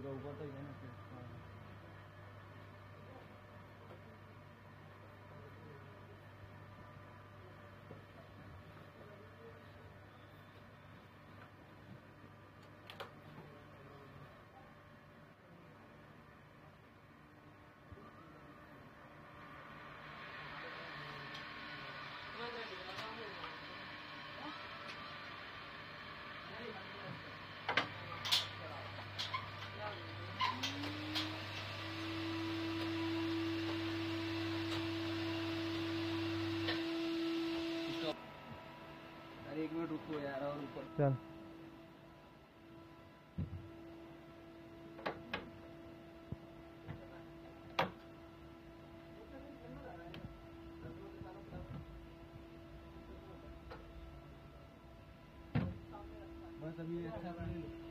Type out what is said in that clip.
पूरा ऊपर तक है ना एक मिनट रुको यार और ऊपर। चल। बस अभी अच्छा